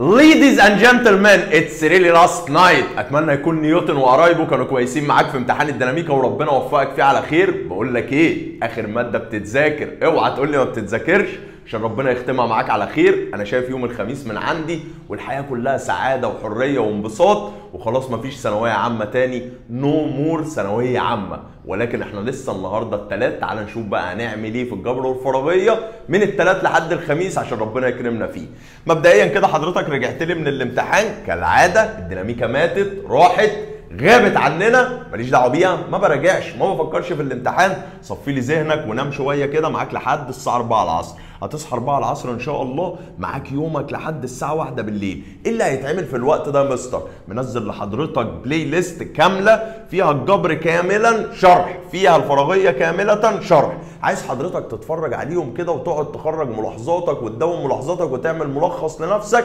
Ladies and gentlemen, it's really last night. أتمنى يكون نيوتن وقرايبه كانوا كويسين معاك في امتحان الديناميكا وربنا وفقك فيه على خير. بقول لك إيه؟ آخر مادة بتتذاكر، أوعى تقول لي ما بتتذاكرش عشان ربنا يختمها معاك على خير. أنا شايف يوم الخميس من عندي والحياة كلها سعادة وحرية وانبساط وخلاص مفيش ثانوية عامة تاني، no more ثانوية عامة. ولكن إحنا لسه النهارده التلات تعال نشوف بقى هنعمل إيه في الجبر والفراغية من التلات لحد الخميس عشان ربنا يكرمنا فيه. مبدئيا كده حضرتك رجعت لي من الامتحان كالعادة الديناميكا ماتت راحت غابت عننا ماليش دعوة بيها ما براجعش ما بفكرش في الامتحان. صفي لي ذهنك ونام شوية كده معاك لحد الساعة 4 العصر. هتصحى 4 العصر إن شاء الله معاك يومك لحد الساعة 1 بالليل. إيه اللي هيتعمل في الوقت ده يا مستر؟ منزل لحضرتك بلاي ليست كاملة فيها الجبر كاملا شرح فيها الفراغية كاملة شرح. عايز حضرتك تتفرج عليهم كده وتقعد تخرج ملاحظاتك وتدون ملاحظاتك وتعمل ملخص لنفسك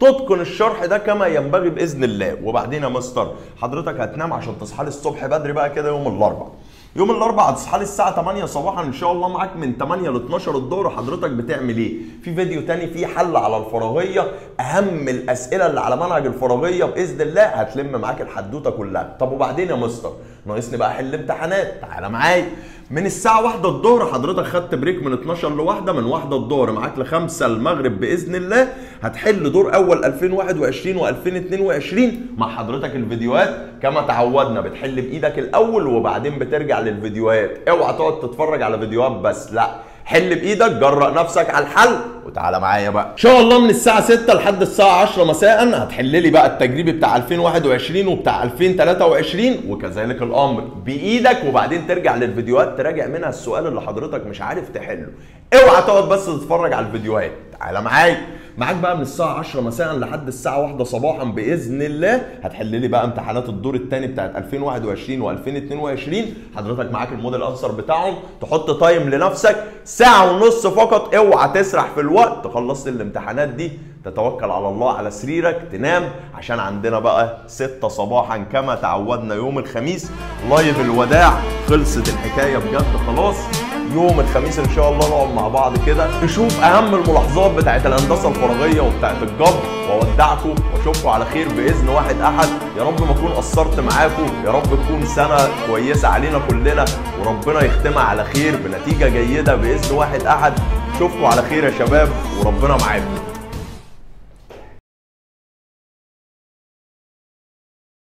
تتقن الشرح ده كما ينبغي بإذن الله. وبعدين يا مستر حضرتك هتنام عشان تصحى الصبح بدري بقى كده يوم الأربعاء. يوم الأربعاء هتصحى لي الساعة 8 صباحا إن شاء الله معاك من 8 ل 12 الظهر. حضرتك بتعمل إيه؟ في فيديو تاني فيه حل على الفراغية أهم الأسئلة اللي على منهج الفراغية. بإذن الله هتلم معاك الحدوتة كلها. طب وبعدين يا مستر؟ ناقصني بقى احل امتحانات. تعالى معايا. من الساعة واحدة الظهر حضرتك خدت بريك من 12 لواحدة من واحدة الظهر معاك لخمسة المغرب بإذن الله. هتحل دور أول 2021 و2022 مع حضرتك الفيديوهات. كما تعودنا بتحل بإيدك الأول وبعدين بترجع للفيديوهات اوعى تقعد تتفرج على فيديوهات بس لا. حل بإيدك جرأ نفسك على الحل وتعالى معايا بقى. إن شاء الله من الساعة 6 لحد الساعة 10 مساء هتحل لي بقى التجريبي بتاع 2021 وبتاع 2023 وكذلك الأمر بإيدك. وبعدين ترجع للفيديوهات تراجع منها السؤال اللي حضرتك مش عارف تحله. اوعى تقعد بس تتفرج على الفيديوهات. تعالى معايا معاك بقى من الساعة 10 مساء لحد الساعة 1 صباحا بإذن الله. هتحل لي بقى امتحانات الدور الثاني بتاعت 2021 و2022 حضرتك معاك ال model answer بتاعهم. تحط time لنفسك. ساعة ونص فقط. اوعى تسرح في الوقت. خلصت الامتحانات دي تتوكل على الله على سريرك تنام. عشان عندنا بقى 6 صباحا كما تعودنا يوم الخميس. live الوداع. خلصت الحكاية بجد خلاص. يوم الخميس إن شاء الله نقعد مع بعض كده نشوف أهم الملاحظات بتاعت الهندسة الفراغية وبتاعت الجبر. واودعكم وأشوفكم على خير بإذن واحد أحد. يا رب ما أكون قصرت معاكم. يا رب تكون سنة كويسة علينا كلنا. وربنا يختمها على خير بنتيجة جيدة بإذن واحد أحد. اشوفكم على خير يا شباب. وربنا معاكم.